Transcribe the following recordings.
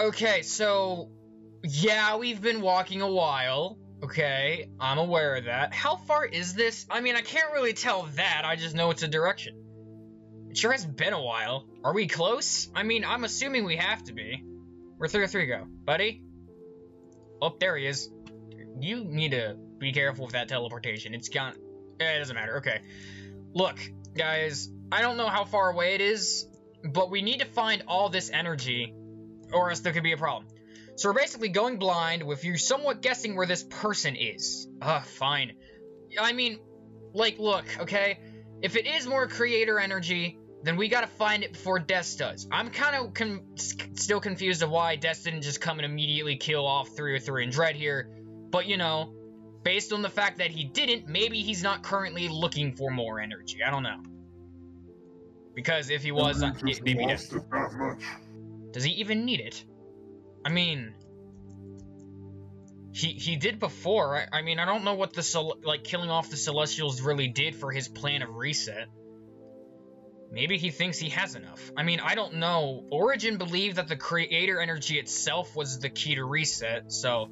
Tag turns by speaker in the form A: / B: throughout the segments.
A: Okay, so, yeah, we've been walking a while. Okay, I'm aware of that. How far is this? I mean, I can't really tell that. I just know it's a direction. It sure has been a while. Are we close? I mean, I'm assuming we have to be. Where 303 go? Buddy? Oh, there he is. You need to be careful with that teleportation. It's gone. Eh, it doesn't matter. Okay. Look, guys, I don't know how far away it is, but we need to find all this energy, or else there could be a problem. So we're basically going blind with you somewhat guessing where this person is. Ugh, fine. I mean, like, look, okay? If it is more creator energy, then we gotta find it before Des does. I'm kind of con still confused of why Des didn't just come and immediately kill off 303 and Dread here. But, you know, based on the fact that he didn't, maybe he's not currently looking for more energy. I don't know. Because if he was, uh, maybe Des. Does he even need it? I mean... He, he did before. I, I mean, I don't know what the, like, killing off the Celestials really did for his plan of reset. Maybe he thinks he has enough. I mean, I don't know. Origin believed that the creator energy itself was the key to reset, so...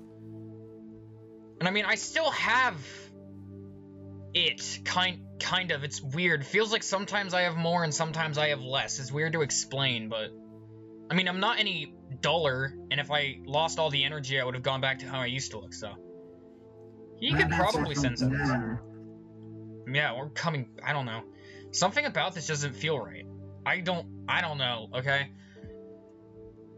A: And I mean, I still have it, kind kind of. It's weird. Feels like sometimes I have more and sometimes I have less. It's weird to explain, but... I mean, I'm not any duller, and if I lost all the energy, I would have gone back to how I used to look, so... He could probably sense it. Yeah, we're coming... I don't know. Something about this doesn't feel right. I don't, I don't know, okay?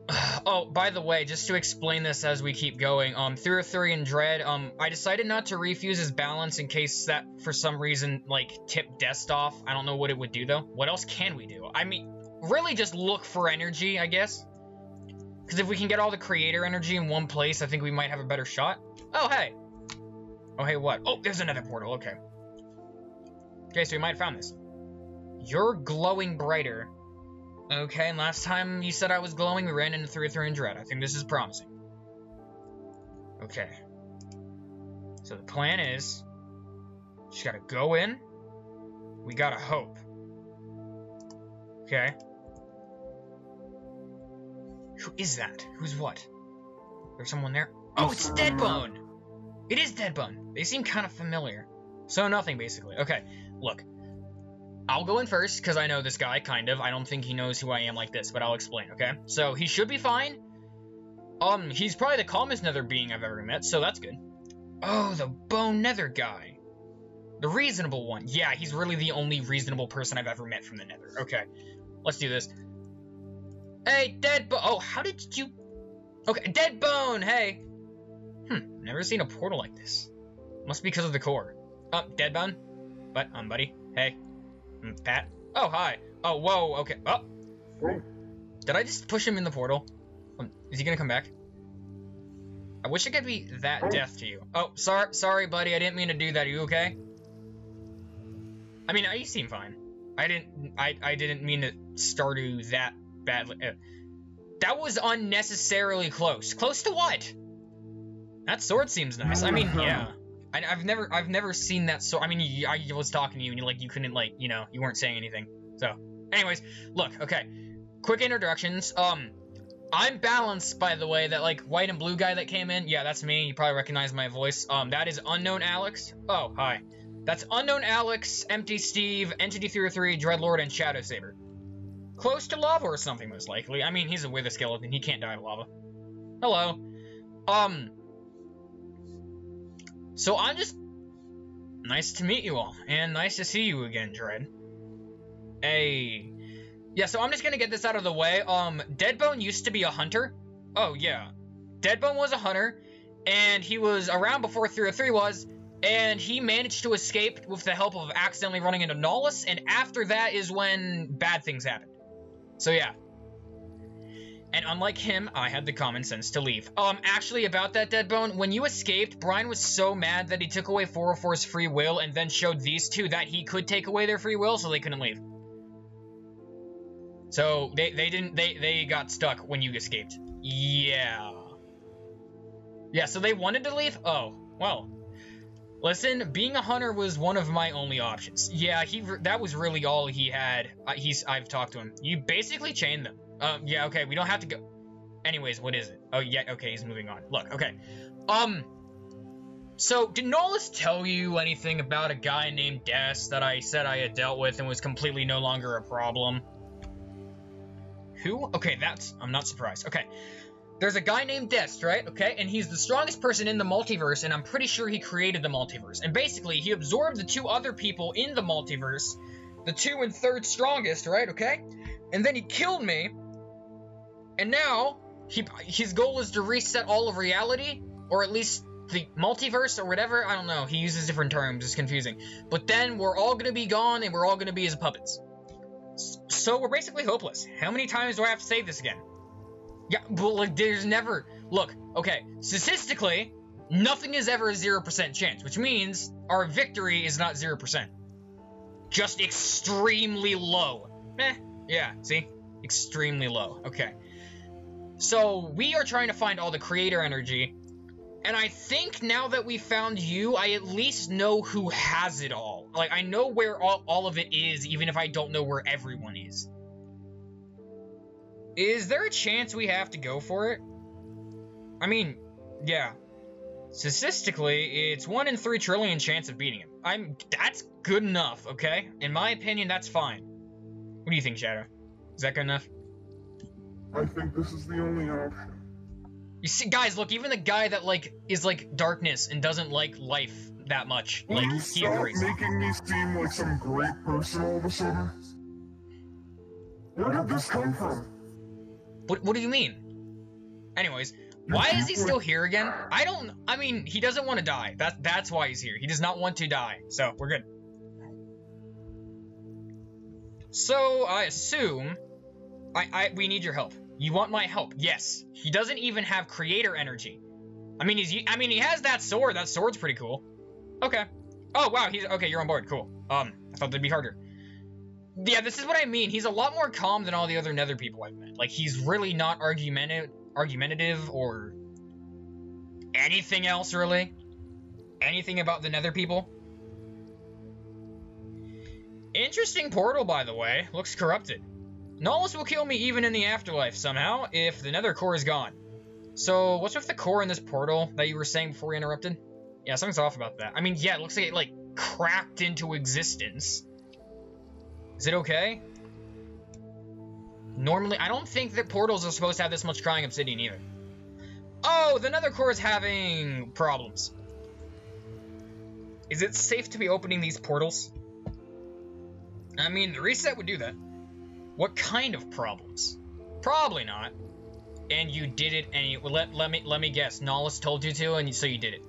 A: oh, by the way, just to explain this as we keep going, um, 303 and Dread, um, I decided not to refuse his balance in case that, for some reason, like, tipped Dest off. I don't know what it would do, though. What else can we do? I mean, really just look for energy, I guess. Because if we can get all the creator energy in one place, I think we might have a better shot. Oh, hey. Oh, hey, what? Oh, there's another portal, okay. Okay, so we might have found this. You're glowing brighter. Okay, and last time you said I was glowing, we ran into 303 and Dread. I think this is promising. Okay. So the plan is, just gotta go in. We gotta hope. Okay. Who is that? Who's what? There's someone there? Oh, it's Deadbone! It is Deadbone. They seem kind of familiar. So nothing, basically. Okay, look. I'll go in first, because I know this guy, kind of. I don't think he knows who I am like this, but I'll explain, okay? So, he should be fine. Um, he's probably the calmest nether being I've ever met, so that's good. Oh, the bone nether guy. The reasonable one. Yeah, he's really the only reasonable person I've ever met from the nether. Okay, let's do this. Hey, Deadbone. Oh, how did you... Okay, Deadbone, hey. Hmm, never seen a portal like this. Must be because of the core. Oh, Deadbone? But, um, buddy, hey. Mm, Pat? Oh, hi. Oh, whoa, okay. Oh. Did I just push him in the portal? Um, is he gonna come back? I wish I could be that deaf to you. Oh, sorry, sorry, buddy. I didn't mean to do that. Are you okay? I mean, you seem fine. I didn't. I. I didn't mean to Stardew that badly. Uh, that was unnecessarily close. Close to what? That sword seems nice. I mean, yeah. I, have never, I've never seen that. So, I mean, I was talking to you, and you like, you couldn't like, you know, you weren't saying anything. So, anyways, look, okay, quick introductions. Um, I'm balanced, by the way. That like white and blue guy that came in, yeah, that's me. You probably recognize my voice. Um, that is unknown Alex. Oh, hi. That's unknown Alex, Empty Steve, Entity 303, Dreadlord, and Shadow Saber. Close to lava or something, most likely. I mean, he's a wither skeleton. He can't die of lava. Hello. Um, so I'm just... Nice to meet you all, and nice to see you again, Dread. Hey... Yeah, so I'm just gonna get this out of the way. Um, Deadbone used to be a hunter. Oh, yeah. Deadbone was a hunter, and he was around before 303 was, and he managed to escape with the help of accidentally running into Nolus, and after that is when bad things happened. So yeah, and unlike him, I had the common sense to leave. Um, actually, about that Deadbone, when you escaped, Brian was so mad that he took away 404's free will and then showed these two that he could take away their free will, so they couldn't leave. So, they, they didn't, they, they got stuck when you escaped. Yeah. Yeah, so they wanted to leave? Oh, well. Listen, being a hunter was one of my only options. Yeah, he that was really all he had. Uh, he's I've talked to him. You basically chained them. Um, yeah, okay, we don't have to go. Anyways, what is it? Oh, yeah, okay, he's moving on. Look, okay. Um, so, did Nolus tell you anything about a guy named Des that I said I had dealt with and was completely no longer a problem? Who? Okay, that's... I'm not surprised. Okay. There's a guy named Dest, right? Okay, and he's the strongest person in the multiverse, and I'm pretty sure he created the multiverse. And basically, he absorbed the two other people in the multiverse, the two and third strongest, right? Okay? And then he killed me, and now he his goal is to reset all of reality, or at least the multiverse or whatever. I don't know. He uses different terms. It's confusing. But then we're all gonna be gone, and we're all gonna be his puppets. So we're basically hopeless. How many times do I have to say this again? Yeah, but like, there's never... Look, okay, statistically, nothing is ever a 0% chance, which means our victory is not 0%. Just extremely low. Eh, yeah, see? Extremely low. Okay. So, we are trying to find all the creator energy, and I think now that we found you, I at least know who has it all. Like, I know where all, all of it is, even if I don't know where everyone is. Is there a chance we have to go for it? I mean, yeah. Statistically, it's 1 in 3 trillion chance of beating him. I'm- that's good enough, okay? In my opinion, that's fine. What do you think, Shadow? Is that good enough?
B: I think this is the only option.
A: You see, guys, look, even the guy that, like, is, like, darkness and doesn't like life that much,
B: Will
A: like,
B: you
A: he
B: stop
A: agrees.
B: making me seem like some great person all of a sudden? Where did this come from?
A: What, what do you mean? Anyways, why is he still here again? I don't, I mean, he doesn't want to die. That, that's why he's here. He does not want to die. So, we're good. So, I assume, I, I, we need your help. You want my help? Yes. He doesn't even have creator energy. I mean, he's, I mean, he has that sword. That sword's pretty cool. Okay. Oh, wow, he's, okay, you're on board. Cool. Um, I thought that'd be harder. Yeah, this is what I mean. He's a lot more calm than all the other Nether people I've met. Like, he's really not argumentative, argumentative or anything else, really. Anything about the Nether people. Interesting portal, by the way. Looks corrupted. Nolus will kill me even in the afterlife, somehow, if the Nether core is gone. So, what's with the core in this portal that you were saying before we interrupted? Yeah, something's off about that. I mean, yeah, it looks like it, like, cracked into existence. Is it okay? Normally, I don't think that portals are supposed to have this much crying obsidian either. Oh, the nether core is having problems. Is it safe to be opening these portals? I mean, the reset would do that. What kind of problems? Probably not. And you did it, and you, let, let me let me guess. Nolus told you to, and so you did it.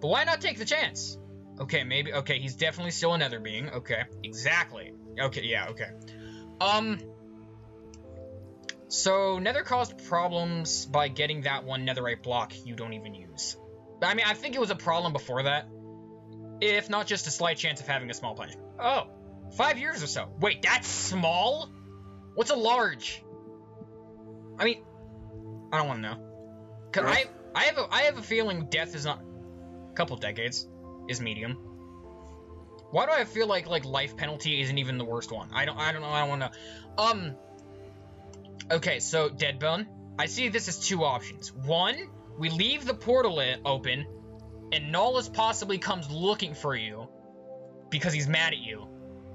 A: But why not take the chance? Okay, maybe. Okay, he's definitely still a nether being. Okay, exactly. Okay, yeah, okay. Um. So, Nether caused problems by getting that one netherite block you don't even use. I mean, I think it was a problem before that. If not just a slight chance of having a small punishment. Oh, five years or so. Wait, that's small? What's a large? I mean, I don't want to know. Cause I, I have a, I have a feeling death is not. A couple decades is medium. Why do I feel like like life penalty isn't even the worst one? I don't I don't know. I don't want to. Um. Okay, so Deadbone. I see this as two options. One, we leave the portal open, and Nolus possibly comes looking for you because he's mad at you,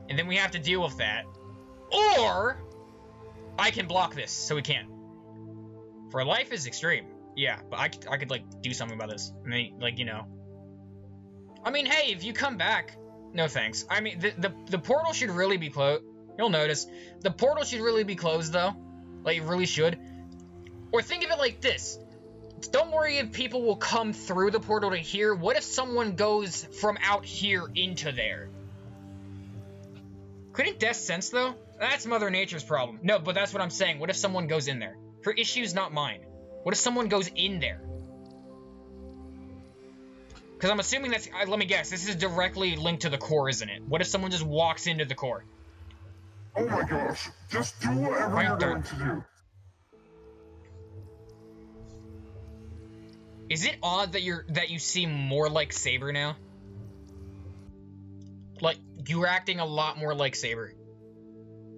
A: and then we have to deal with that. Or I can block this so we can't. For life is extreme. Yeah, but I, could- I could like do something about this. I mean, like you know. I mean, hey, if you come back, no thanks. I mean, the the, the portal should really be closed. You'll notice the portal should really be closed though. Like it really should. Or think of it like this. Don't worry if people will come through the portal to here. What if someone goes from out here into there? Couldn't death sense though? That's Mother Nature's problem. No, but that's what I'm saying. What if someone goes in there? Her issue's not mine. What if someone goes in there? Because I'm assuming that's. Uh, let me guess. This is directly linked to the core, isn't it? What if someone just walks into the core?
B: Oh my gosh, just do whatever
A: Right
B: you're
A: there.
B: going to do.
A: Is it odd that you're that you seem more like Saber now? Like you're acting a lot more like Saber.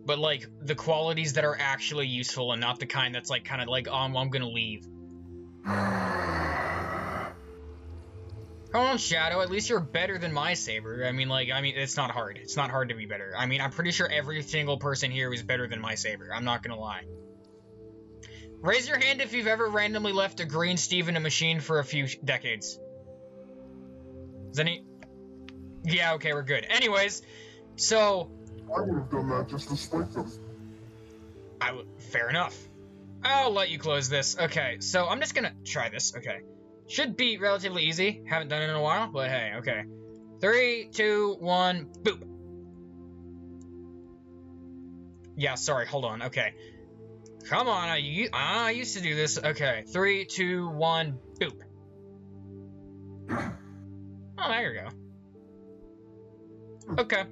A: but like the qualities that are actually useful and not the kind that's like kind of like, um, I'm gonna leave. Come on, Shadow. At least you're better than my saber. I mean, like, I mean, it's not hard. It's not hard to be better. I mean, I'm pretty sure every single person here is better than my saber. I'm not gonna lie. Raise your hand if you've ever randomly left a green Steve in a machine for a few decades. Is any? Yeah, okay, we're good. Anyways, so
B: I would have done that just to spite them.
A: I w- fair enough. I'll let you close this. Okay, so I'm just gonna try this. Okay, should be relatively easy. Haven't done it in a while, but hey, okay. Three, two, one, boop. Yeah, sorry. Hold on. Okay. Come on. I used to do this. Okay. Three, two, one, boop. Oh, there you go. Okay.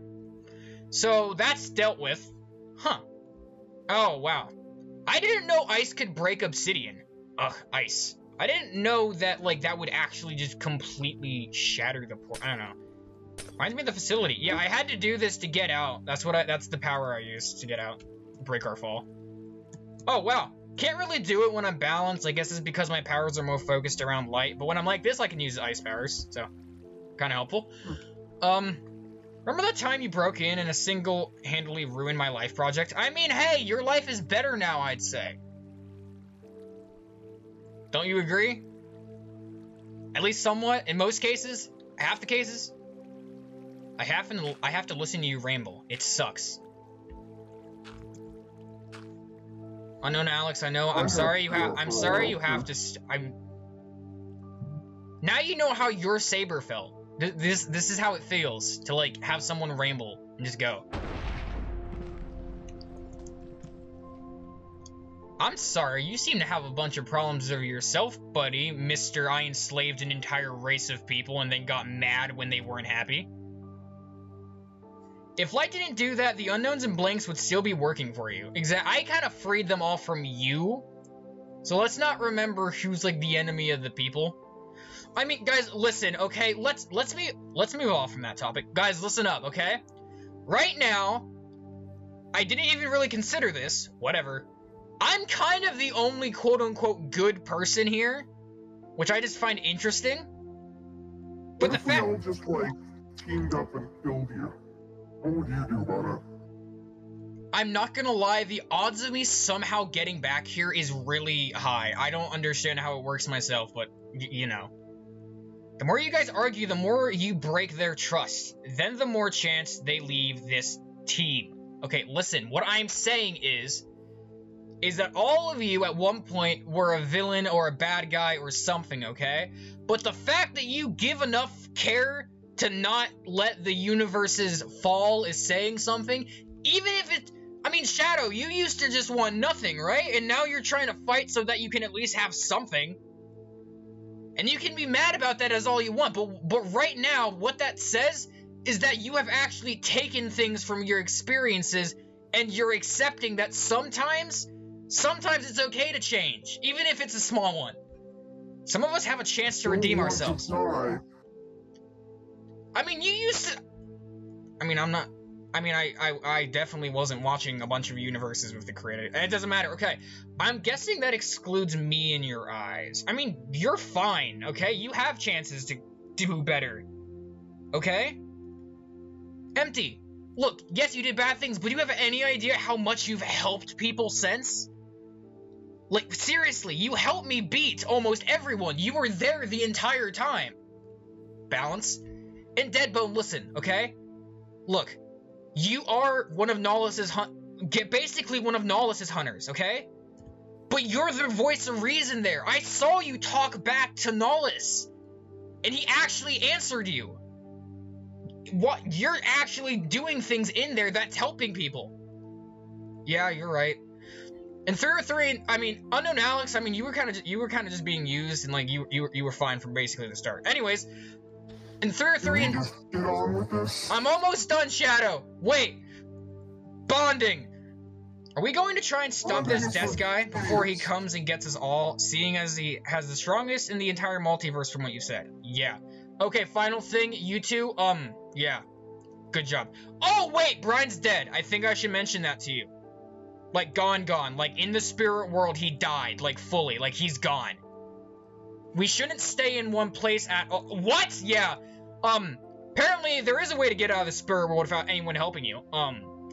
A: So that's dealt with. Huh. Oh, wow. I didn't know ice could break obsidian. Ugh, ice. I didn't know that, like, that would actually just completely shatter the port. I don't know. Reminds me of the facility. Yeah, I had to do this to get out. That's what I- that's the power I used to get out. Break our fall. Oh, wow. Can't really do it when I'm balanced. I guess it's because my powers are more focused around light. But when I'm like this, I can use ice powers. So, kind of helpful. Um, remember that time you broke in and a single-handedly ruined my life project? I mean, hey, your life is better now, I'd say. Don't you agree? At least somewhat, in most cases, half the cases. I have to, I have to listen to you ramble. It sucks. Unknown Alex, I know. I'm sorry you have. I'm sorry you have to. St I'm. Now you know how your saber felt. Th this this is how it feels to like have someone ramble and just go. I'm sorry, you seem to have a bunch of problems of yourself, buddy, Mr. I enslaved an entire race of people and then got mad when they weren't happy. If Light didn't do that, the unknowns and blanks would still be working for you. Exa I kind of freed them all from you. So let's not remember who's like the enemy of the people. I mean, guys, listen, okay? Let's let's me let's move off from that topic. Guys, listen up, okay? Right now, I didn't even really consider this. Whatever. I'm kind of the only quote-unquote good person here, which I just find interesting. But
B: What
A: the
B: if we
A: fact
B: all just like teamed up and killed you? What would you do about it?
A: I'm not gonna lie, the odds of me somehow getting back here is really high. I don't understand how it works myself, but y- you know. The more you guys argue, the more you break their trust. Then the more chance they leave this team. Okay, listen, what I'm saying is is that all of you at one point were a villain or a bad guy or something, okay? But the fact that you give enough care to not let the universes fall is saying something, even if it. I mean, Shadow, you used to just want nothing, right? And now you're trying to fight so that you can at least have something. And you can be mad about that as all you want, but but right now, what that says is that you have actually taken things from your experiences and you're accepting that sometimes sometimes it's okay to change, even if it's a small one. Some of us have a chance to redeem
B: oh,
A: ourselves. I mean, you used to. I mean, I'm not. I mean, I, I, I definitely wasn't watching a bunch of universes with the creator. It doesn't matter. Okay, I'm guessing that excludes me in your eyes. I mean, you're fine. Okay, you have chances to do better. Okay. Empty. Look, yes, you did bad things, but do you have any idea how much you've helped people since? Like, seriously, you helped me beat almost everyone. You were there the entire time. Balance. And Deadbone, listen, okay? Look, you are one of Nolus's hun- get basically one of Nolus's hunters, okay? But you're the voice of reason there. I saw you talk back to Nolus, and he actually answered you. What? You're actually doing things in there that's helping people. Yeah, you're right. And three or three, I mean, unknown Alex. I mean, you were kind of you were kind of just being used, and like you you you were fine from basically the start. Anyways, and three or three, and
B: get on with this?
A: I'm almost done, Shadow. Wait, bonding. Are we going to try and stop this
B: Bonding is
A: death
B: for
A: guy before he comes and gets us all? Seeing as he has the strongest in the entire multiverse, from what you said. Yeah. Okay. Final thing, you two. Um. Yeah. Good job. Oh, wait, Brian's dead. I think I should mention that to you. Like, gone, gone. Like, in the spirit world, he died. Like, fully. Like, he's gone. We shouldn't stay in one place at all. What? Yeah. Um, apparently there is a way to get out of the spirit world without anyone helping you. Um,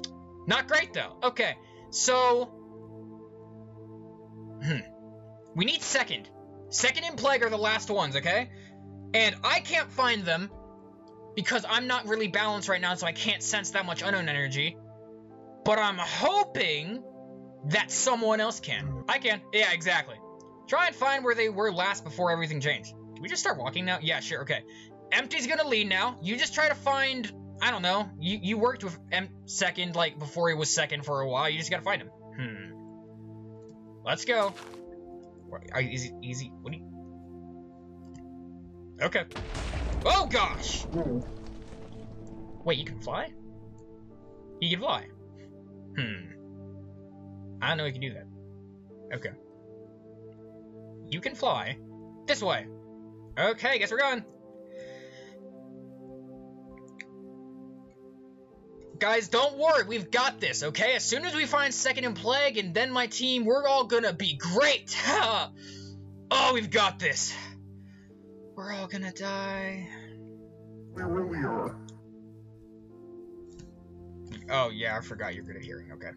A: not great, though. Okay, so... Hmm. We need second. Second and Plague are the last ones, okay? And I can't find them because I'm not really balanced right now, so I can't sense that much unknown energy. But I'm hoping that someone else can. I can. Yeah, exactly. Try and find where they were last before everything changed. Can we just start walking now? Yeah, sure, okay. Empty's gonna lead now. You just try to find, I don't know, you, you worked with M second, like, before he was second for a while. You just gotta find him. Hmm. Let's go. Are, is it easy? What do you... Okay. Oh, gosh! Wait, you can fly? You can fly. Hmm. I don't know you can do that. Okay. You can fly. This way. Okay, guess we're going. Guys, don't worry, we've got this, okay? As soon as we find Second and Plague and then my team, we're all gonna be great! oh, we've got this! We're all gonna die.
B: We really are.
A: Oh, yeah, I forgot you're good at hearing, okay.